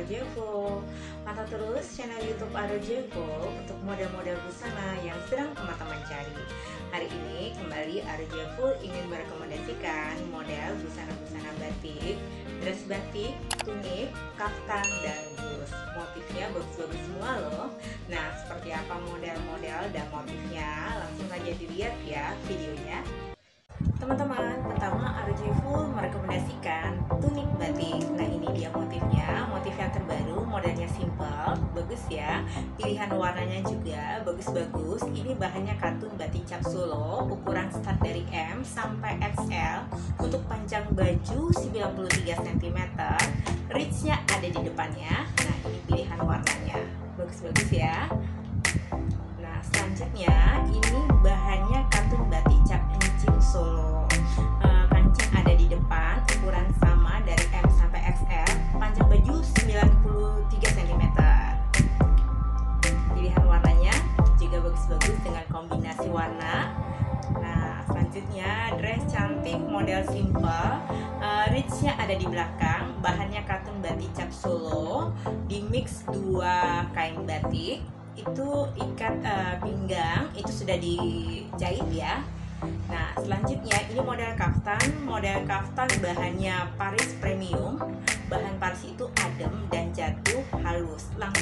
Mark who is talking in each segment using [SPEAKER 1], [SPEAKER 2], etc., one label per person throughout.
[SPEAKER 1] Arjevo Pantau terus channel youtube Arjevo untuk model-model busana yang sedang teman-teman cari Hari ini kembali Arjevo ingin merekomendasikan model busana-busana batik. Dress batik, tunik, kaftan, dan blus Motifnya bagus-bagus semua loh. Nah seperti apa model-model dan motifnya? Langsung aja dilihat ya videonya. Teman-teman, tunik batik. Nah, ini dia motifnya, motif yang terbaru, modelnya simple, bagus ya. Pilihan warnanya juga bagus-bagus. Ini bahannya katun batik cap solo, ukuran start dari M sampai XL. Untuk panjang baju 93 cm, reachnya ada di depannya. Nah, ini pilihan warnanya, bagus-bagus ya. Bagus-bagus dengan kombinasi warna. Nah, selanjutnya dress cantik model simple. Uh, reachnya ada di belakang, bahannya katun batik cap solo, di mix dua kain batik itu ikat uh, pinggang itu sudah dijahit ya Nah selanjutnya ini model kaftan Model kaftan bahannya Paris Premium Bahan Paris itu adem dan jatuh halus Langsungan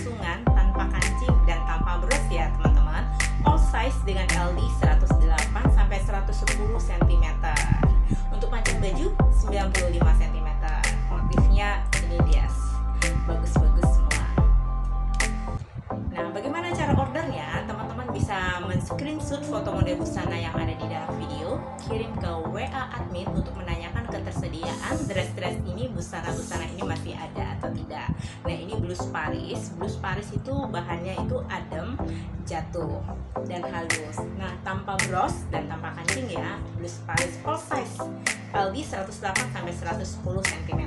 [SPEAKER 1] men-screenshot foto model busana yang ada di dalam video kirim ke WA admin untuk menanyakan ketersediaan dress-dress ini busana-busana ini masih ada atau tidak. Nah ini blus Paris. Blus Paris itu bahannya itu adem jatuh dan halus. Nah tanpa bros dan tanpa kancing ya blus Paris all size. LD 108 sampai 110 cm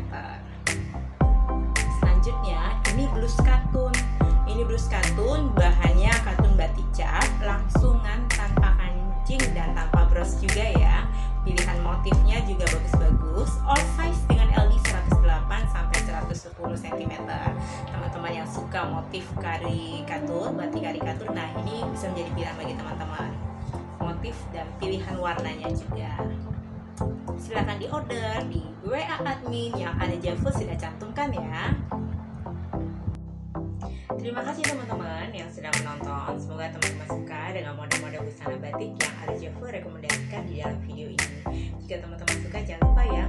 [SPEAKER 1] selanjutnya ini blus katun ini blus katun bahannya batik cap langsungan tanpa kancing dan tanpa bros juga ya. Pilihan motifnya juga bagus-bagus. All size dengan LD 108 sampai 110 cm teman-teman yang suka motif karikatur batik karikatur nah ini bisa menjadi pilihan bagi teman-teman. Motif dan pilihan warnanya juga. Silahkan di order di WA admin yang ada Javo sudah cantumkan ya. Terima kasih teman-teman yang sudah. Semoga teman-teman suka dengan model-model busana batik yang Arjevo rekomendasikan di dalam video ini. Jika teman-teman suka, jangan lupa ya.